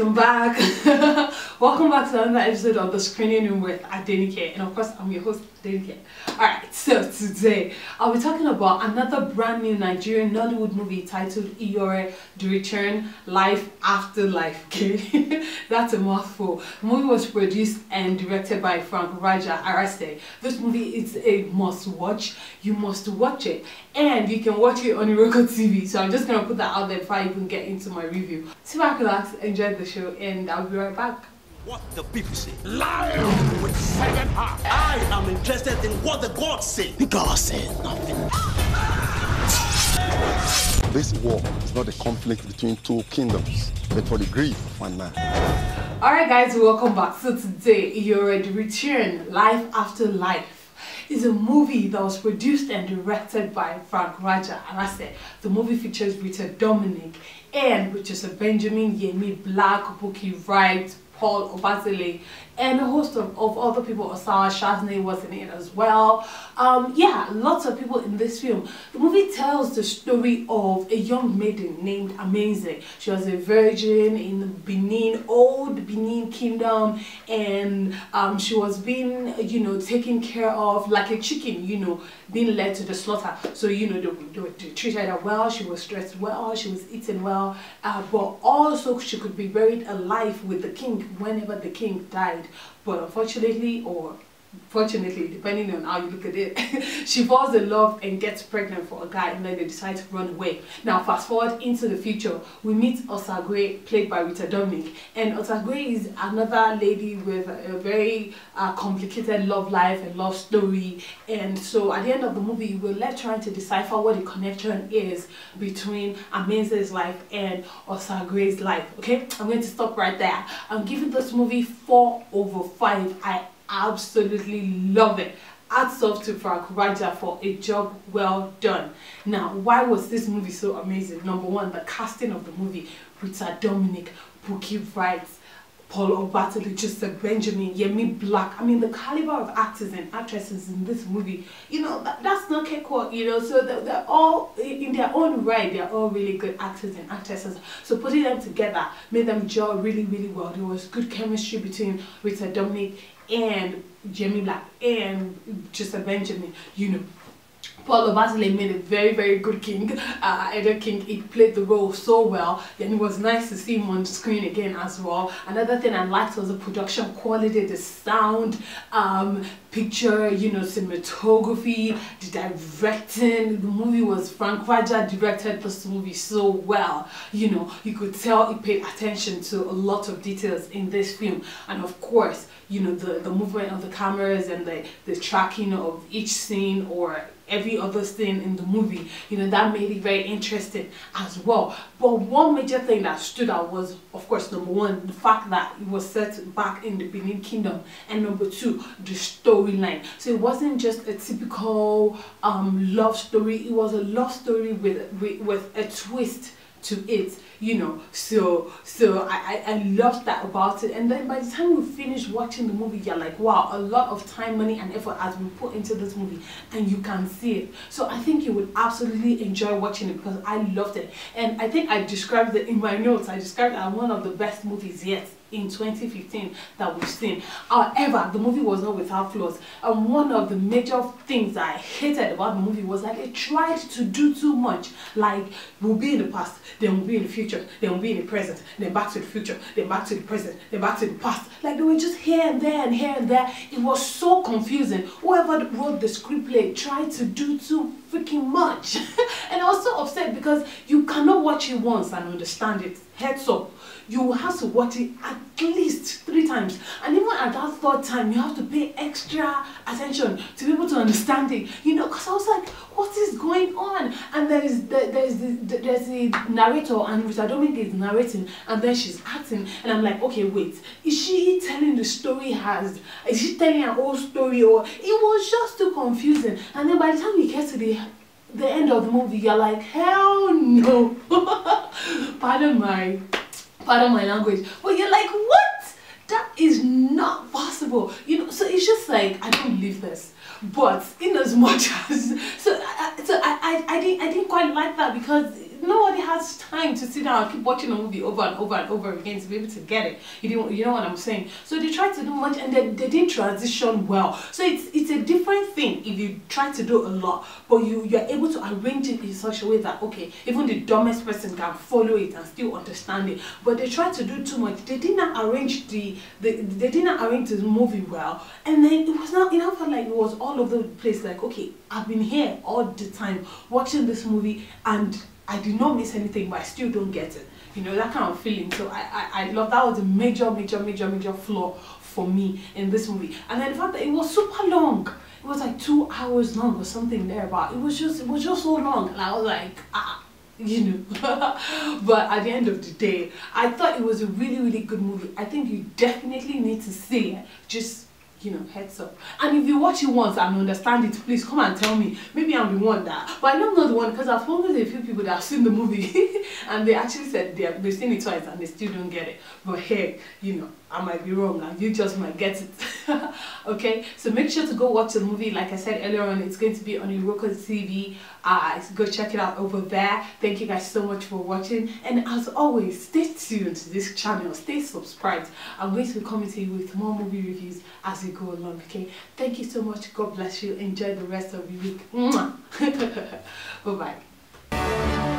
I'm back. Welcome back to another episode of the screening room with Adenike, and of course, I'm your host Adenike. Alright, so today I'll be talking about another brand new Nigerian Nollywood movie titled Iyore The Return Life After Life. Okay, that's a mouthful. The movie was produced and directed by Frank Raja Arase. This movie is a must watch. You must watch it, and you can watch it on Iroko TV. So I'm just gonna put that out there before I even get into my review. Sit back, relax, enjoy the show, and I'll be right back. What the people say. Lion with seven hearts. I am interested in what the gods say. The God said nothing. This war is not a conflict between two kingdoms, but for the greed of one man. Alright guys, welcome back. So today, Iyore the return, Life After Life is a movie that was produced and directed by Frank Raja Arase. The movie features Rita Dominic and Joseph Benjamin Yemi Blaq, Bukky Wright, Paul Obazele, and a host of, of other people. Osara Shaznay was in it as well. Um, yeah, lots of people in this film. The movie tells the story of a young maiden named Amenze. She was a virgin in Benin, old Benin kingdom, and um, she was being, you know, taken care of like a chicken, you know, being led to the slaughter. So, you know, they, they, they treated her well, she was dressed well, she was eaten well, uh, but also she could be buried alive with the king whenever the king died. But unfortunately, or fortunately, depending on how you look at it, she falls in love and gets pregnant for a guy and then they decide to run away. Now, fast forward into the future, we meet Osagwe, played by Rita Dominic. And Osagwe is another lady with a very uh, complicated love life and love story. And so at the end of the movie, we're left trying to decipher what the connection is between Amenze's life and Osagwe's life. Okay, I'm going to stop right there. I'm giving this movie 4 over 5. I absolutely love it. Hats off to Frank Raja for a job well done. Now, why was this movie so amazing? Number one, the casting of the movie. Rita Dominic, Bukky Wright, Paul Obazele, Joseph Benjamin, Yemi Blaq. I mean, the caliber of actors and actresses in this movie, you know, that, that's not Kekwa, you know, so they're, they're, all, in their own right, they're all really good actors and actresses. So putting them together made them gel really, really well. There was good chemistry between Rita Dominic and Yemi Blaq and Joseph Benjamin, you know. Paul Obazele made a very, very good king. Uh, Edo King, he played the role so well. And it was nice to see him on screen again as well. Another thing I liked was the production quality, the sound, um, picture, you know, cinematography, the directing. The movie was Frank Raja directed this movie so well. You know, you could tell he paid attention to a lot of details in this film. And of course, you know, the, the movement of the cameras and the, the tracking of each scene or every other scene in the movie you know that made it very interesting as well. But one major thing that stood out was of course number one the fact that it was set back in the Benin kingdom and number two the storyline. So it wasn't just a typical um, love story it was a love story with, with, with a twist to it you know. So so I, I i loved that about it. And then by the time we finish watching the movie you're like wow a lot of time money and effort has been put into this movie and you can see it. So i think you would absolutely enjoy watching it because i loved it. And i think i described it in my notes. I described it as one of the best movies yet in 2015 that we've seen. However, the movie was not without flaws. And one of the major things I hated about the movie was that it tried to do too much. Like, we'll be in the past, then we'll be in the future, then we'll be in the present, then back to the future, then back to the present, then back to the past. Like, they were just here and there and here and there. It was so confusing. Whoever wrote the screenplay tried to do too freaking much. and I was so upset because you cannot watch it once and understand it. Heads up you have to watch it at least three times. And even at that third time you have to pay extra attention to be able to understand it. You know because i was like what is going on? And there is the, there's the, there's the narrator and Rita Dominic is narrating and then she's acting. And i'm like okay wait is she telling the story has? is she telling her whole story or it was just too confusing. And then by the time we get to the the end of the movie you're like hell no. Pardon my pardon my language but you're like what? That is not possible. You know so it's just like i don't believe this but in as much as so I, so I, I i didn't i didn't quite like that because nobody has time to sit down and keep watching a movie over and over and over again to be able to get it. You know, you know what I'm saying? So they tried to do much and they, they didn't transition well. So it's it's a different thing if you try to do a lot, but you you're able to arrange it in such a way that okay, even the dumbest person can follow it and still understand it. But they tried to do too much. They did not arrange the, the they did not arrange the movie well, and then it was not. It not felt like it was all over the place. Like okay, I've been here all the time watching this movie and I did not miss anything, but I still don't get it. You know, that kind of feeling. So I, I, I love that was a major, major, major, major flaw for me in this movie. And then the fact that it was super long. It was like two hours long or something there, but it was just it was just so long. And I was like, ah you know but at the end of the day i thought it was a really really good movie i think you definitely need to see it just you know, heads up. And if you watch it once and understand it, please come and tell me. Maybe I'm the one that, but I know I'm not the one because I've spoken to a few people that have seen the movie and they actually said they have, they've seen it twice and they still don't get it. But hey, you know, I might be wrong and you just might get it. okay, so make sure to go watch the movie. Like I said earlier on, it's going to be on Iroko TV. Uh, go check it out over there. Thank you guys so much for watching. And as always, stay tuned to this channel. Stay subscribed. I'm going to be coming to you with more movie reviews as we go along. Okay, thank you so much. God bless you. Enjoy the rest of your week. Bye bye.